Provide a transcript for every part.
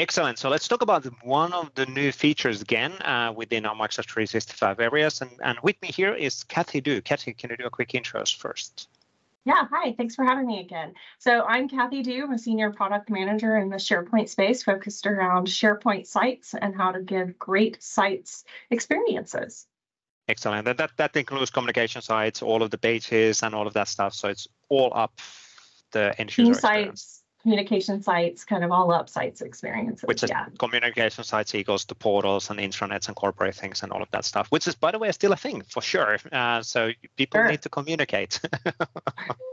Excellent. So let's talk about one of the new features again uh, within our Microsoft 365 areas. And, and with me here is Cathy Dew. Cathy, can you do a quick intro first? Yeah, hi, thanks for having me again. So I'm Cathy Dew, I'm a senior product manager in the SharePoint space focused around SharePoint sites and how to give great sites experiences. Excellent. And that, that includes communication sites, all of the pages and all of that stuff. So it's all up the end user sites, communication sites, kind of all up sites experiences. Which is yeah. communication sites equals the portals and intranets and corporate things and all of that stuff, which is, by the way, still a thing for sure. Uh, so people sure. need to communicate.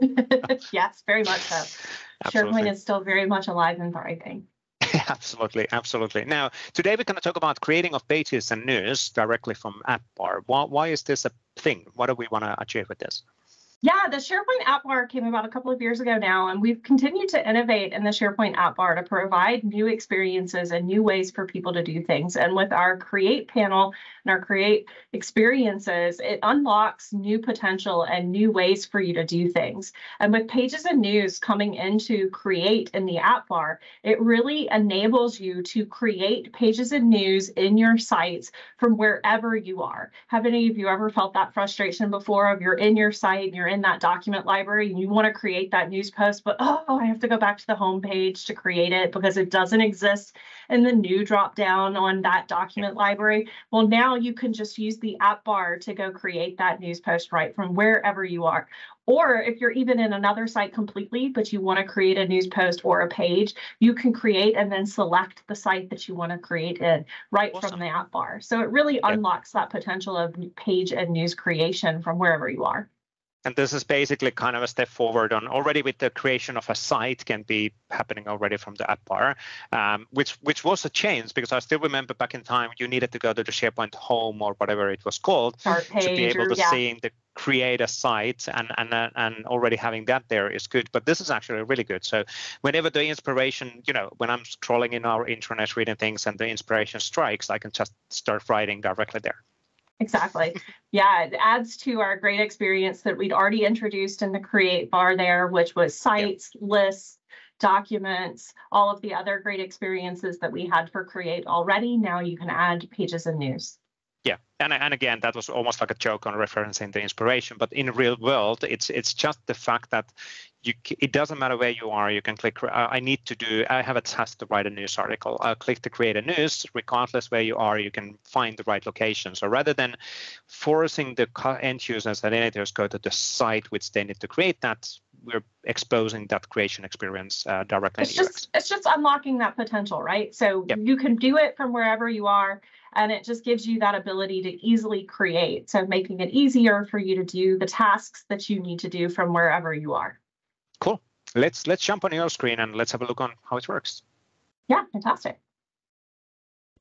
yes, very much so. Absolutely. SharePoint is still very much alive and thriving. absolutely, absolutely. Now, today we're going to talk about creating of pages and news directly from AppBar. Why, why is this a thing? What do we want to achieve with this? Yeah, the SharePoint App Bar came about a couple of years ago now, and we've continued to innovate in the SharePoint App Bar to provide new experiences and new ways for people to do things. And with our Create panel and our Create experiences, it unlocks new potential and new ways for you to do things. And with Pages and News coming into Create in the App Bar, it really enables you to create pages and news in your sites from wherever you are. Have any of you ever felt that frustration before of you're in your site, you're in that document library and you want to create that news post, but oh, I have to go back to the home page to create it because it doesn't exist in the new drop down on that document library. Well, now you can just use the app bar to go create that news post right from wherever you are. Or if you're even in another site completely, but you want to create a news post or a page, you can create and then select the site that you want to create in right awesome. from the app bar. So it really unlocks that potential of page and news creation from wherever you are. And this is basically kind of a step forward on already with the creation of a site can be happening already from the app bar, um, which which was a change because I still remember back in time you needed to go to the SharePoint home or whatever it was called to be able to yeah. see the create a site and and uh, and already having that there is good. But this is actually really good. So whenever the inspiration you know when i'm scrolling in our intranet reading things and the inspiration strikes i can just start writing directly there Exactly. Yeah, it adds to our great experience that we'd already introduced in the create bar there, which was sites, yep. lists, documents, all of the other great experiences that we had for create already. Now you can add pages and news. Yeah, and and again, that was almost like a joke on referencing the inspiration, but in real world, it's it's just the fact that you it doesn't matter where you are. You can click. I need to do. I have a task to write a news article. I'll click to create a news. Regardless where you are, you can find the right location. So rather than forcing the end users and editors go to the site which they need to create that, we're exposing that creation experience uh, directly. It's just it's just unlocking that potential, right? So yep. you can do it from wherever you are, and it just gives you that ability to easily create. So making it easier for you to do the tasks that you need to do from wherever you are. Cool. Let's let's jump on your screen and let's have a look on how it works. Yeah, fantastic.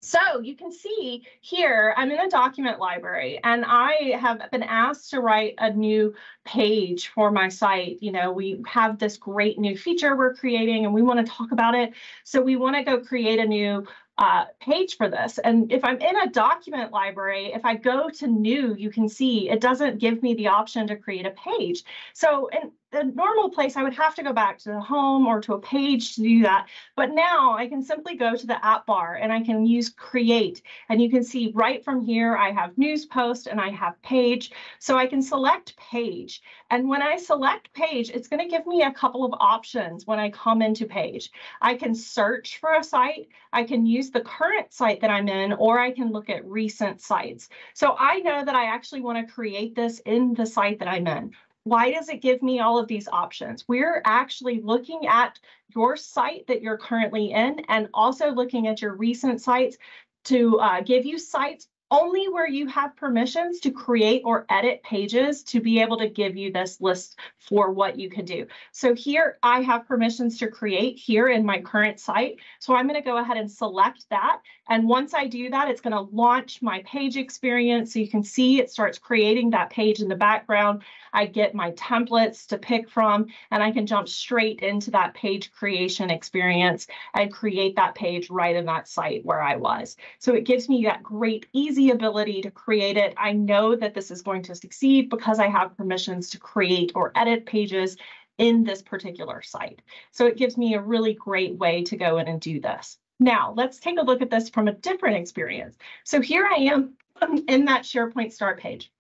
So you can see here, I'm in a document library and I have been asked to write a new page for my site. You know, we have this great new feature we're creating and we want to talk about it. So we want to go create a new uh, page for this. And if I'm in a document library, if I go to new, you can see it doesn't give me the option to create a page. So in the normal place, I would have to go back to the home or to a page to do that. But now I can simply go to the app bar and I can use create. And you can see right from here, I have news post and I have page. So I can select page. And when I select page, it's going to give me a couple of options when I come into page. I can search for a site. I can use the current site that I'm in, or I can look at recent sites. So I know that I actually want to create this in the site that I'm in why does it give me all of these options? We're actually looking at your site that you're currently in and also looking at your recent sites to uh, give you sites only where you have permissions to create or edit pages to be able to give you this list for what you can do. So here I have permissions to create here in my current site. So I'm going to go ahead and select that. And once I do that, it's going to launch my page experience. So you can see it starts creating that page in the background. I get my templates to pick from, and I can jump straight into that page creation experience and create that page right in that site where I was. So it gives me that great easy easy ability to create it. I know that this is going to succeed because I have permissions to create or edit pages in this particular site. So it gives me a really great way to go in and do this. Now, let's take a look at this from a different experience. So here I am in that SharePoint start page.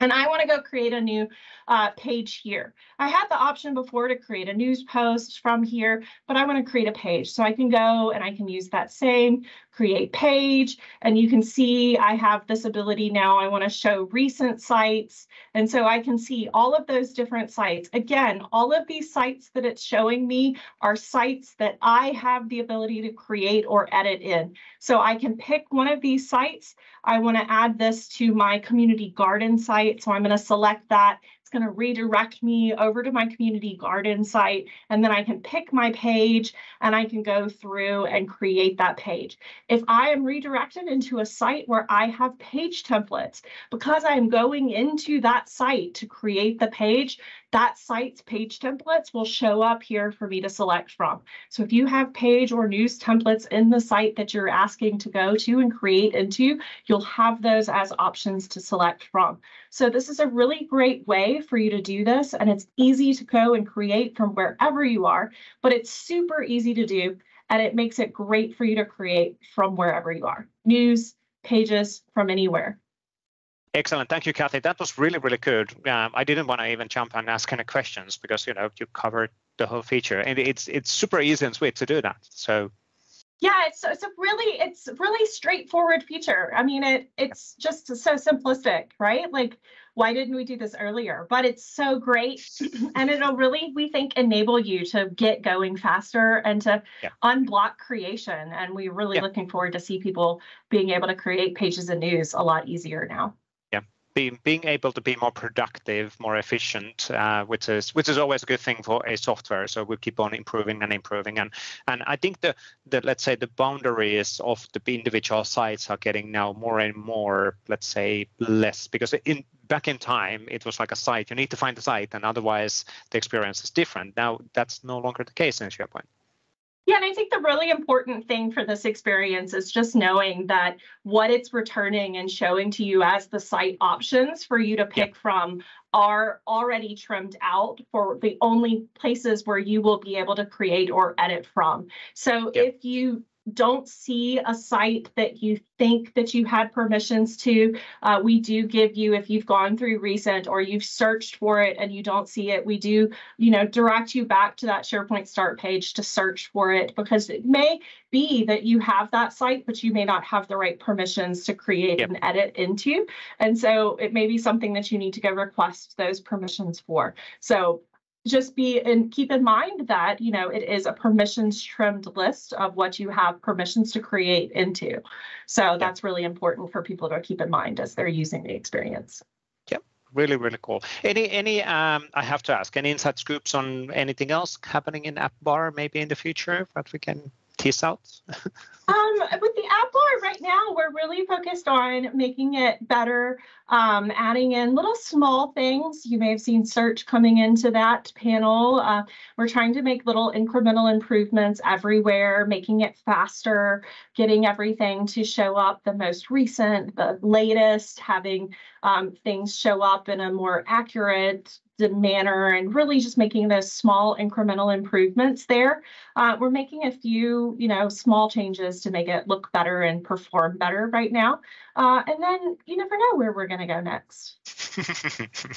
And I want to go create a new uh, page here. I had the option before to create a news post from here, but I want to create a page. So I can go and I can use that same create page. And you can see I have this ability now. I want to show recent sites. And so I can see all of those different sites. Again, all of these sites that it's showing me are sites that I have the ability to create or edit in. So I can pick one of these sites. I want to add this to my community garden site. So I'm going to select that going to redirect me over to my community garden site. And then I can pick my page and I can go through and create that page. If I am redirected into a site where I have page templates, because I'm going into that site to create the page, that site's page templates will show up here for me to select from. So if you have page or news templates in the site that you're asking to go to and create into, you'll have those as options to select from. So this is a really great way for you to do this, and it's easy to go and create from wherever you are, but it's super easy to do, and it makes it great for you to create from wherever you are. News, pages, from anywhere. Excellent. Thank you, Cathy. That was really, really good. Um, I didn't want to even jump and ask any questions because, you know, you covered the whole feature and it's it's super easy and sweet to do that. So yeah, it's it's a really it's really straightforward feature. I mean, it it's just so simplistic, right? Like, why didn't we do this earlier? But it's so great, and it'll really we think enable you to get going faster and to yeah. unblock creation. And we're really yeah. looking forward to see people being able to create pages and news a lot easier now being being able to be more productive, more efficient, uh, which is which is always a good thing for a software. So we keep on improving and improving, and and I think the the let's say the boundaries of the individual sites are getting now more and more let's say less because in back in time it was like a site you need to find the site and otherwise the experience is different. Now that's no longer the case in SharePoint. Yeah, and I think the really important thing for this experience is just knowing that what it's returning and showing to you as the site options for you to pick yeah. from are already trimmed out for the only places where you will be able to create or edit from. So yeah. if you don't see a site that you think that you had permissions to, uh, we do give you, if you've gone through recent or you've searched for it and you don't see it, we do, you know, direct you back to that SharePoint start page to search for it because it may be that you have that site, but you may not have the right permissions to create yep. and edit into. And so it may be something that you need to go request those permissions for. So just be and keep in mind that you know it is a permissions trimmed list of what you have permissions to create into. So that's really important for people to keep in mind as they're using the experience. Yep really really cool. Any any um i have to ask any inside scoops on anything else happening in app bar maybe in the future that we can tease out? Um with the app bar right now we're really focused on making it better um, adding in little small things. You may have seen search coming into that panel. Uh, we're trying to make little incremental improvements everywhere, making it faster, getting everything to show up the most recent, the latest, having um, things show up in a more accurate manner and really just making those small incremental improvements there. Uh, we're making a few, you know, small changes to make it look better and perform better right now. Uh, and then you never know where we're going to go next.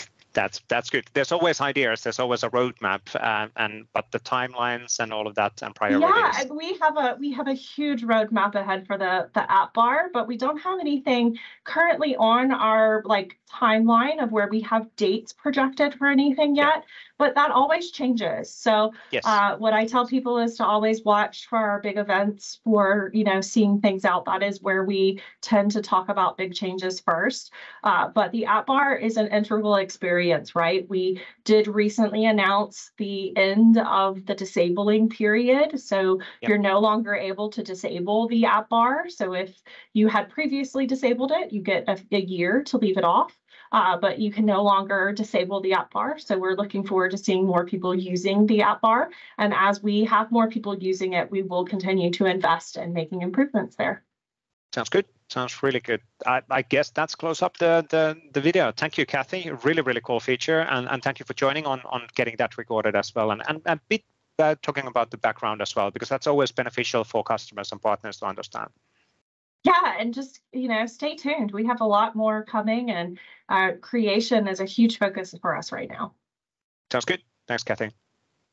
that's that's good. There's always ideas. There's always a roadmap, um, and but the timelines and all of that and priorities. Yeah, we have a we have a huge roadmap ahead for the the app bar, but we don't have anything currently on our like timeline of where we have dates projected for anything yet but that always changes. So yes. uh, what I tell people is to always watch for our big events for, you know, seeing things out. That is where we tend to talk about big changes first. Uh, but the app bar is an integral experience, right? We did recently announce the end of the disabling period. So yep. you're no longer able to disable the app bar. So if you had previously disabled it, you get a, a year to leave it off uh, but you can no longer disable the app bar. So we're looking forward to seeing more people using the app bar. And as we have more people using it, we will continue to invest in making improvements there. Sounds good. Sounds really good. I, I, guess that's close up the, the, the video. Thank you, Cathy. Really, really cool feature. And, and thank you for joining on, on getting that recorded as well. And, and a bit uh, talking about the background as well, because that's always beneficial for customers and partners to understand. Yeah, and just you know, stay tuned. We have a lot more coming, and uh, creation is a huge focus for us right now. Sounds good. Thanks, Cathy.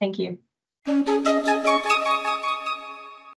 Thank you.